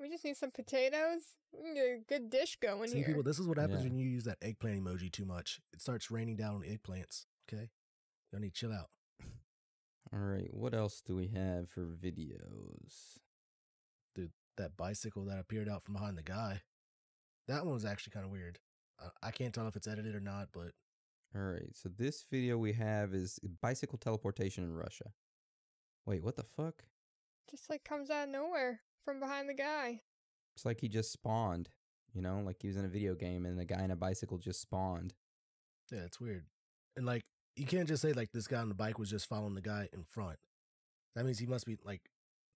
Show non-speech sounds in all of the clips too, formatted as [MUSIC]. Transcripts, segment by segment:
We just need some potatoes. We can get a good dish going See, here. people, this is what happens Yeah. when you use that eggplant emoji too much. It starts raining down on eggplants. Okay, y'all need to chill out. All right, what else do we have for videos? Dude, that bicycle that appeared out from behind the guy, that one was actually kind of weird. I, I can't tell if it's edited or not, but All right, so this video we have is bicycle teleportation in Russia. Wait, what the fuck? just like comes out of nowhere from behind the guy. It's like he just spawned, you know, like he was in a video game and the guy in a bicycle just spawned. yeah, it's weird. And like, you can't just say like this guy on the bike was just following the guy in front. That means he must be like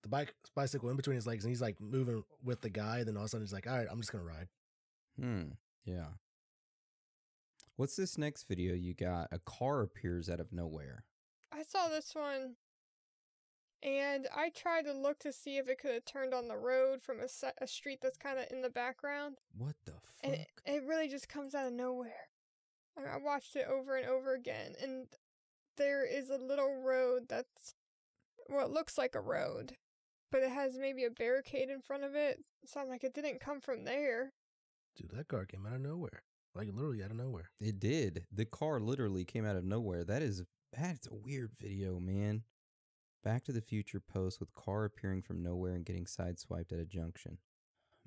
the bike bicycle in between his legs, and he's like moving with the guy. Then all of a sudden he's like, "All right, I'm just gonna ride." Hmm, yeah. What's this next video you got? A car appears out of nowhere. I saw this one and I tried to look to see if it could have turned on the road from a, se- a street that's kind of in the background. What the fuck? And it, it really just comes out of nowhere. I, I watched it over and over again, and there is a little road that's well, it looks like a road, but it has maybe a barricade in front of it. Sounds like it didn't come from there. Dude, that car came out of nowhere, like literally out of nowhere. It did. The car literally came out of nowhere. That is that's a weird video, man. Back to the Future post with car appearing from nowhere and getting sideswiped at a junction.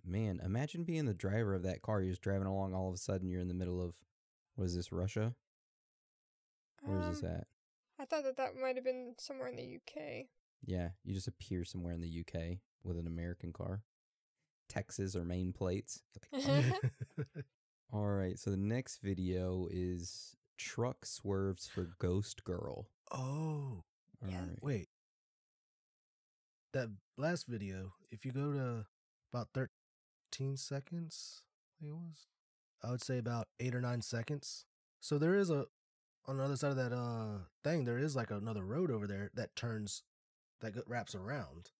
Man, imagine being the driver of that car. You're just driving along. All of a sudden, you're in the middle of what is this? Russia? Where is Um, this at? I thought that that might have been somewhere in the UK. Yeah, you just appear somewhere in the UK with an American car, Texas or Maine plates. [LAUGHS] [LAUGHS] All right, so the next video is truck swerves for ghost girl. oh, All Yeah. right. wait. That last video, if you go to about 13 seconds, I it was, I would say about eight or nine seconds. So there is a, on the other side of that uh thing, there is like another road over there that turns, that wraps around.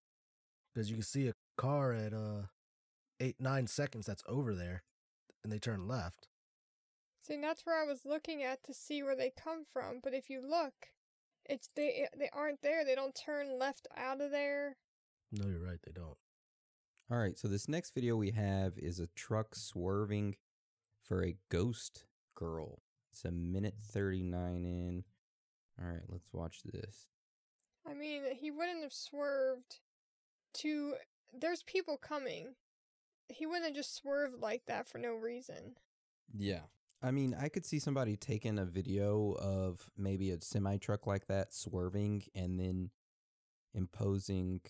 Because you can see a car at uh eight, nine seconds that's over there, and they turn left. See, that's where I was looking at to see where they come from. But if you look, it's they they aren't there. They don't turn left out of there. No, you're right, they don't. All right, so this next video we have is a truck swerving for a ghost girl. It's a minute 39 in. All right, let's watch this. I mean, he wouldn't have swerved to. There's people coming. He wouldn't have just swerved like that for no reason. Yeah. I mean, I could see somebody taking a video of maybe a semi truck like that swerving and then imposing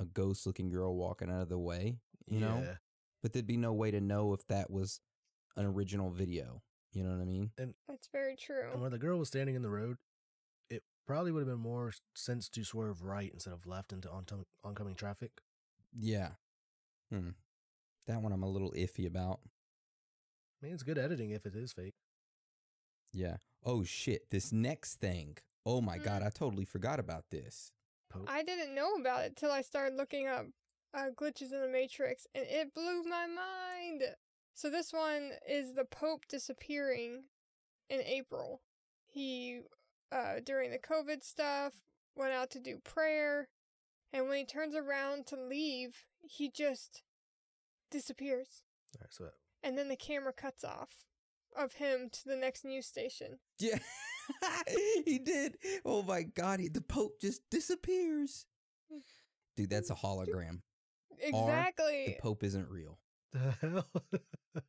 a ghost looking girl walking out of the way, you know? But there'd be no way to know if that was an original video. You know what I mean? And that's very true. And when the girl was standing in the road, it probably would have been more sense to swerve right instead of left into oncom- oncoming traffic. Yeah. Hmm. That one I'm a little iffy about. I mean, it's good editing if it is fake. Yeah. Oh shit. This next thing. Oh my Mm. god, I totally forgot about this. Pope. I didn't know about it till I started looking up uh, glitches in the Matrix, and it blew my mind. So this one is the Pope disappearing in April. He, uh, during the COVID stuff, went out to do prayer, and when he turns around to leave, he just disappears. All right, so And then the camera cuts off of him to the next news station. Yeah. [LAUGHS] he did. Oh my god, he, the Pope just disappears. [SIGHS] Dude, that's a hologram. Exactly. The Pope isn't real. [LAUGHS] the hell? [LAUGHS]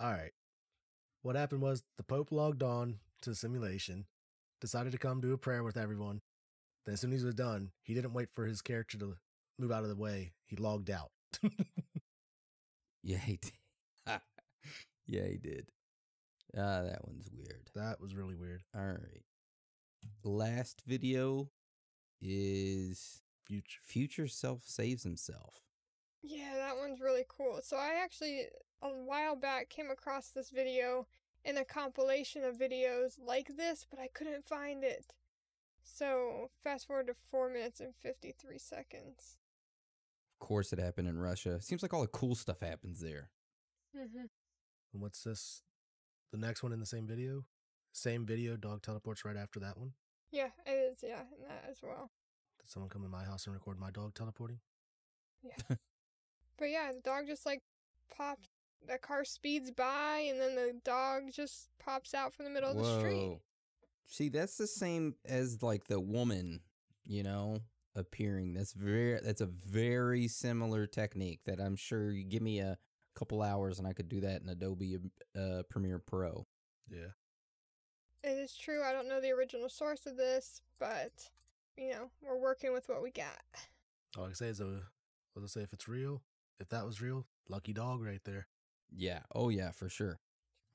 All right. What happened was the Pope logged on to the simulation, decided to come do a prayer with everyone. Then, as soon as he was done, he didn't wait for his character to move out of the way. He logged out. Yeah, he did. [LAUGHS] yeah, he did. Ah, that one's weird. That was really weird. All right. Last video is Future. Future Self Saves Himself. Yeah, that one's really cool. So I actually a while back came across this video in a compilation of videos like this, but I couldn't find it. So fast forward to four minutes and fifty three seconds. Of course, it happened in Russia. Seems like all the cool stuff happens there. Mm-hmm. And what's this? The next one in the same video? Same video, dog teleports right after that one. Yeah, it is. Yeah, and that as well. Did someone come in my house and record my dog teleporting? Yeah. [LAUGHS] but yeah, the dog just like pops. The car speeds by, and then the dog just pops out from the middle of the street. See, that's the same as like the woman, you know, appearing. That's very that's a very similar technique that I'm sure you give me a couple hours and I could do that in Adobe uh, Premiere Pro. Yeah. It is true. I don't know the original source of this, but you know, we're working with what we got. All I say is, uh, what I say, if it's real, if that was real, lucky dog right there. Yeah. Oh yeah, for sure.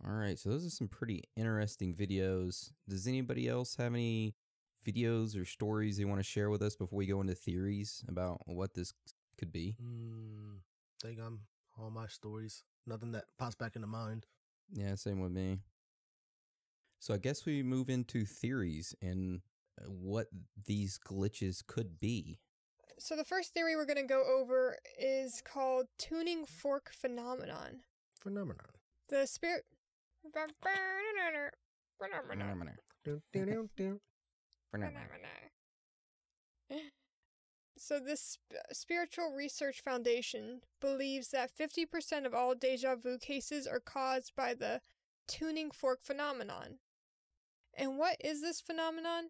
All right. So those are some pretty interesting videos. Does anybody else have any videos or stories they want to share with us before we go into theories about what this could be? Hmm. think I'm all my stories. Nothing that pops back into mind. Yeah, same with me. So I guess we move into theories and uh, what these glitches could be. So the first theory we're going to go over is called tuning fork phenomenon. Phenomenon. The spirit. [LAUGHS] Dun, dun, [LAUGHS] dun. So, this sp- Spiritual Research Foundation believes that 50% of all deja vu cases are caused by the tuning fork phenomenon. And what is this phenomenon?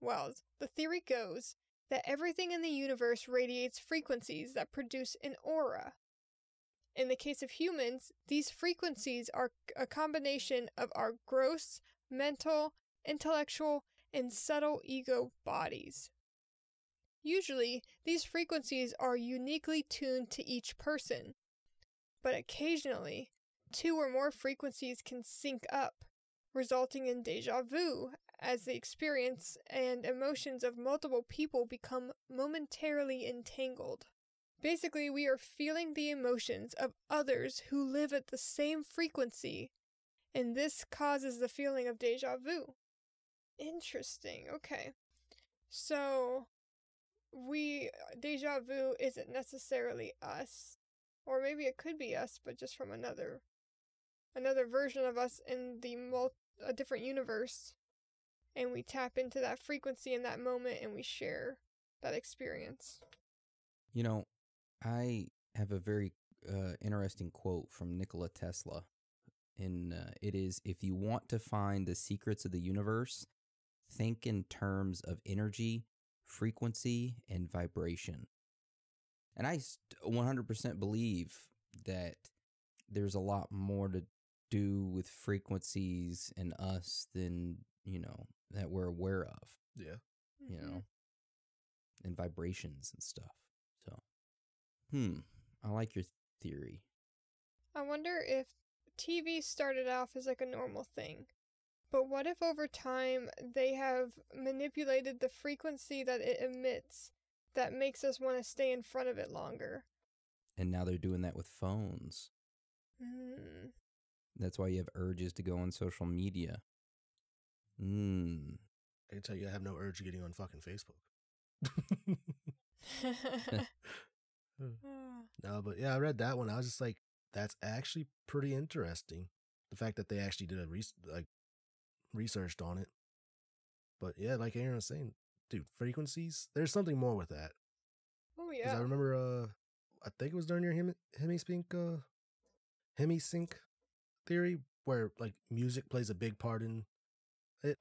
Well, the theory goes that everything in the universe radiates frequencies that produce an aura. In the case of humans, these frequencies are a combination of our gross, mental, intellectual, and subtle ego bodies. Usually, these frequencies are uniquely tuned to each person, but occasionally, two or more frequencies can sync up, resulting in deja vu as the experience and emotions of multiple people become momentarily entangled. Basically, we are feeling the emotions of others who live at the same frequency, and this causes the feeling of deja vu. Interesting. Okay. So, we, deja vu isn't necessarily us, or maybe it could be us, but just from another, another version of us in the mul- a different universe. And we tap into that frequency in that moment and we share that experience. You know, I have a very uh, interesting quote from Nikola Tesla. And uh, it is If you want to find the secrets of the universe, think in terms of energy, frequency, and vibration. And I 100% believe that there's a lot more to do with frequencies and us than, you know, that we're aware of, Yeah. you Mhm. know, and vibrations and stuff. So, hmm, I like your theory. I wonder if TV started off as like a normal thing. But what if over time they have manipulated the frequency that it emits that makes us want to stay in front of it longer? And now they're doing that with phones. Hmm. That's why you have urges to go on social media. Hmm. I can tell you, I have no urge getting on fucking Facebook. [LAUGHS] [LAUGHS] [LAUGHS] no, but yeah, I read that one. I was just like, that's actually pretty interesting. The fact that they actually did a re- like researched on it. But yeah, like Aaron was saying, dude, frequencies. There's something more with that. oh yeah. Cuz I remember, uh, I think it was during your hemi hemisync, uh, hemisync theory, where like music plays a big part in it,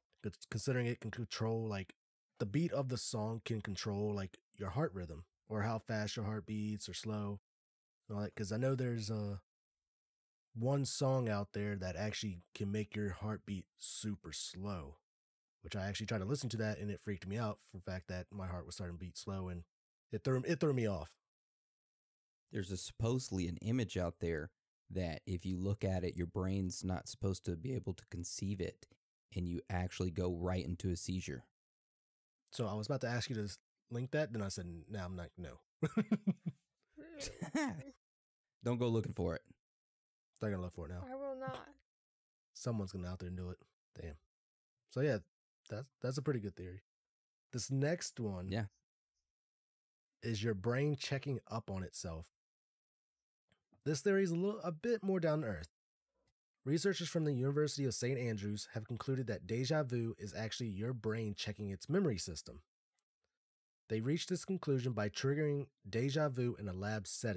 considering it can control like the beat of the song can control like your heart rhythm or how fast your heart beats or slow. And all that, because I know there's uh one song out there that actually can make your heartbeat super slow. Which I actually tried to listen to that and it freaked me out for the fact that my heart was starting to beat slow and it threw it threw me off. There's a supposedly an image out there that if you look at it, your brain's not supposed to be able to conceive it, and you actually go right into a seizure. So I was about to ask you to link that, then I said, "No, I'm not. No, [LAUGHS] [LAUGHS] Don't go looking for it. They're gonna look for it now. I will not. Someone's gonna out there and do it. Damn. So yeah, that's that's a pretty good theory. This next one, Yeah. is your brain checking up on itself. This theory is a little a bit more down to earth. Researchers from the University of St. Andrews have concluded that deja vu is actually your brain checking its memory system. They reached this conclusion by triggering deja vu in a lab setting.